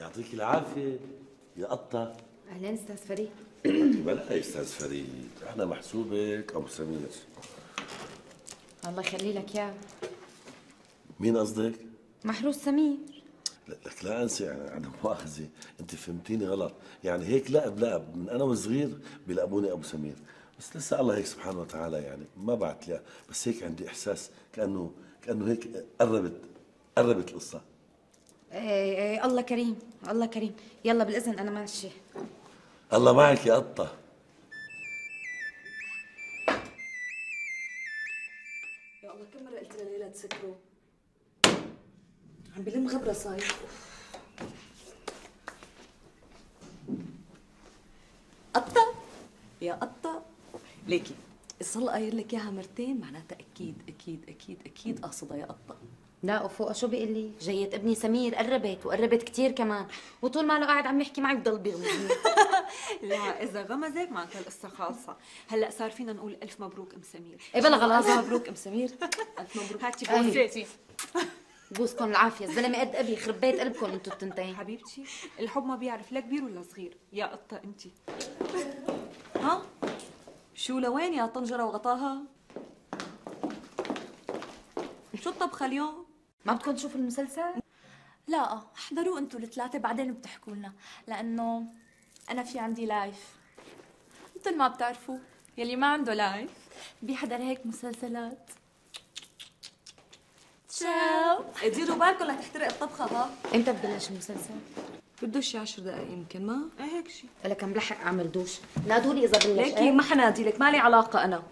يعطيك العافية يا قطة. أهلين أستاذ فريد. بلا يا أستاذ فريد. إحنا محسوبك أبو سمير. الله يخلي لك اياه مين قصدك؟ محروس سمير. لا- لك لا أنسى يعني عدم مؤاخذه أنت فهمتيني غلط. يعني هيك لقب لقب من أنا وصغير بيلقبوني أبو سمير. بس لسه الله هيك سبحانه وتعالى يعني ما بعت لي. بس هيك عندي إحساس كأنه كأنه هيك قربت قربت القصة. إيه إيه الله كريم الله كريم. يلا بالإذن أنا ماشي الله معك يا قطة. يا الله كم مرة قلت لها ليلى تسكروا؟ عم بلم غبرة صاير. قطة؟ يا قطة. ليكي الصلاة قايل لك إياها مرتين معناتها أكيد أكيد أكيد أكيد قاصدة يا قطة. لا وفوق شو بيقول لي؟ جيت ابني سمير قربت وقربت كثير كمان. وطول ما له قاعد عم يحكي معي بضل بيغمزني لا إذا غمزك معناتها القصة خالصة. هلأ صار فينا نقول ألف مبروك أم سمير. إيه بلا غلط. ألف مبروك أم سمير. ألف مبروك. هاتي. بوسه بوسكم العافية. الزلمة قد أبي يخرب بيت قلبكم أنتوا التنتين. حبيبتي الحب ما بيعرف لا كبير ولا صغير. يا قطة انت ها؟ شو لوين يا طنجرة وغطاها؟ شو الطبخة اليوم؟ ما بدكم تشوفوا المسلسل؟ لا احضروا أنتوا الثلاثة بعدين بتحكوا لنا لأنه أنا في عندي life مثل ما بتعرفوا يلي ما عنده life بيحضر هيك مسلسلات. تشاو. ديروا بالكم لا تحترق الطبخة ها؟ إمتى ببلش المسلسل؟ بده شي 10 دقايق يمكن ما؟ إيه هيك شيء ولا كم لحق أعمل دوش. نادولي إذا بلش ليكي إيه؟ ما حنادي لك مالي علاقة أنا.